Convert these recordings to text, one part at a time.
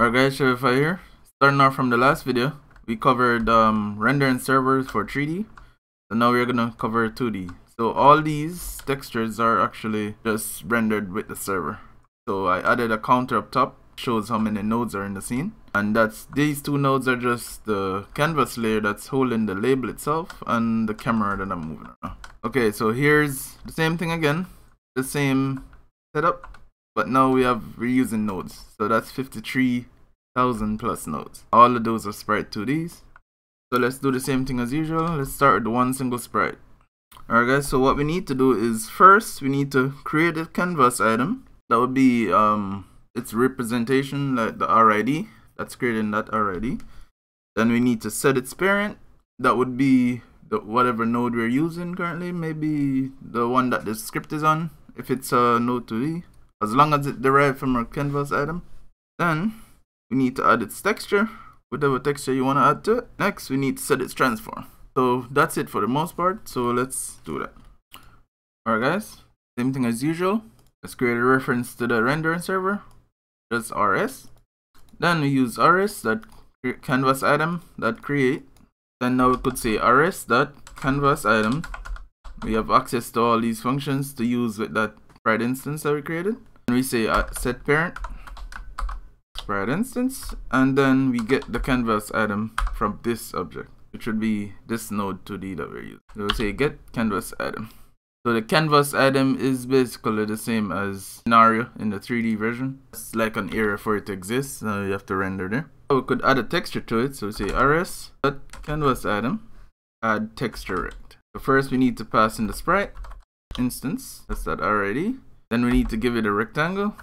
Alright guys, Chevifier here. Starting off from the last video, we covered um, rendering servers for 3D. So now we're gonna cover 2D. So all these textures are actually just rendered with the server. So I added a counter up top, shows how many nodes are in the scene. And that's these two nodes are just the canvas layer that's holding the label itself and the camera that I'm moving around. Okay, so here's the same thing again, the same setup but now we have we're nodes. So that's 53,000 plus nodes. All of those are sprite 2ds so let's do the same thing as usual. Let's start with one single sprite alright guys so what we need to do is first we need to create a canvas item. That would be um its representation like the RID that's creating that RID then we need to set its parent. That would be the whatever node we're using currently maybe the one that the script is on if it's a node 2d as long as it derived from our canvas item. Then we need to add its texture, whatever texture you want to add to it. Next, we need to set its transform. So that's it for the most part. So let's do that. Alright guys, same thing as usual. Let's create a reference to the rendering server. Just rs. Then we use rs that canvas item that create. Then now we could say rs dot canvas item. We have access to all these functions to use with that sprite instance that we created we say uh, set parent sprite instance and then we get the canvas item from this object which would be this node 2d that we're using. So we'll say get canvas item so the canvas item is basically the same as scenario in the 3d version. It's like an area for it to exist now you have to render there. So we could add a texture to it so we say rs canvas item add texture rect so first we need to pass in the sprite instance that's that already then we need to give it a rectangle,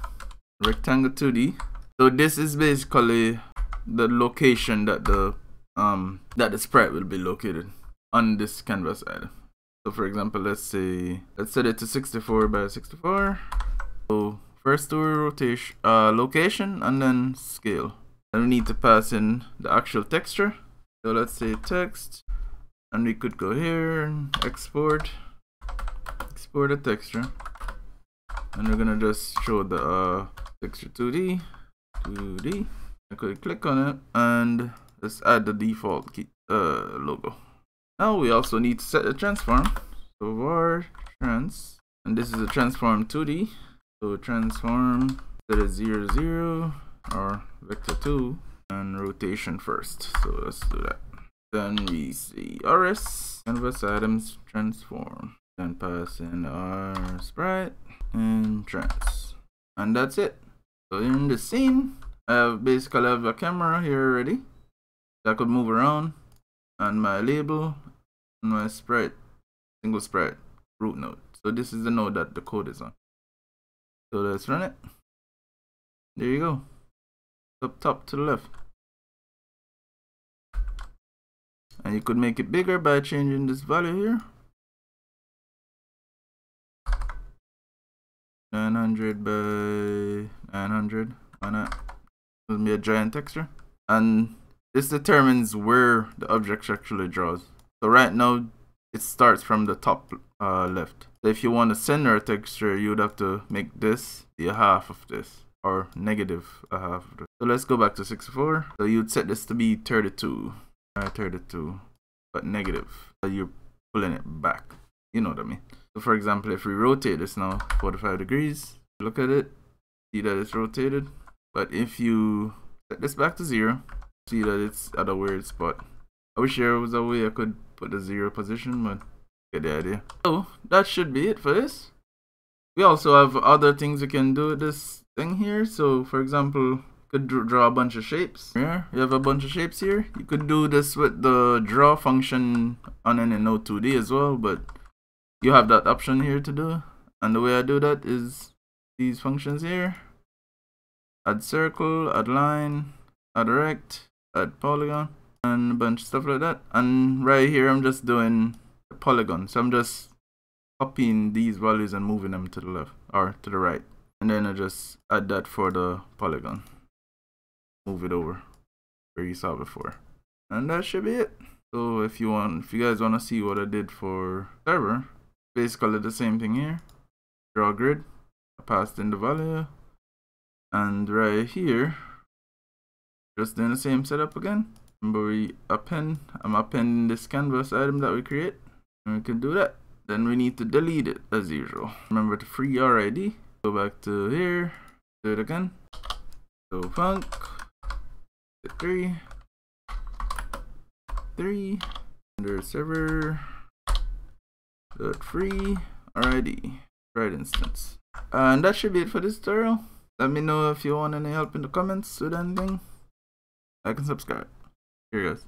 rectangle 2D. So this is basically the location that the um that the sprite will be located on this canvas item. So for example, let's say let's set it to 64 by 64. So first do rotation uh location and then scale. And we need to pass in the actual texture. So let's say text and we could go here and export export a texture and we're gonna just show the uh, texture 2D 2D I could click on it and let's add the default key, uh, logo. Now we also need to set the transform. So var trans and this is a transform 2D so transform set it 0 0 or vector 2 and rotation first. So let's do that. Then we see rs canvas items transform then pass in our sprite and trans and that's it. So in the scene. I have basically have a camera here already that could move around. And my label and my sprite single sprite root node. So this is the node that the code is on. So let's run it. There you go. Up top to the left. And you could make it bigger by changing this value here 900 by 900 why not? It'll be a giant texture. And this determines where the object actually draws. So right now it starts from the top uh, left. So if you want a center texture you would have to make this a half of this or negative a half of this. so let's go back to 64 so you'd set this to be 32 uh, 32 but negative. So you're pulling it back. You know what I mean so for example, if we rotate this now 45 degrees, look at it, see that it's rotated. But if you set this back to zero, see that it's at a weird spot. I wish there was a way I could put the zero position, but get the idea. So that should be it for this. We also have other things we can do with this thing here. So for example, could draw a bunch of shapes. Here, you have a bunch of shapes here. You could do this with the draw function on any node 2D as well, but you have that option here to do? And the way I do that is these functions here. Add circle add line add rect add polygon and a bunch of stuff like that. And right here I'm just doing a polygon. So I'm just copying these values and moving them to the left or to the right. And then I just add that for the polygon. Move it over where you saw before. And that should be it. So if you want if you guys want to see what I did for server basically the same thing here draw grid I passed in the value and right here just doing the same setup again. Remember we append, I'm appending this canvas item that we create. And we can do that. Then we need to delete it as usual. Remember to free RID. Go back to here, do it again. So func, three, three, under server, dot free, RID, right instance. And that should be it for this tutorial. Let me know if you want any help in the comments with anything. Like and subscribe. Here goes.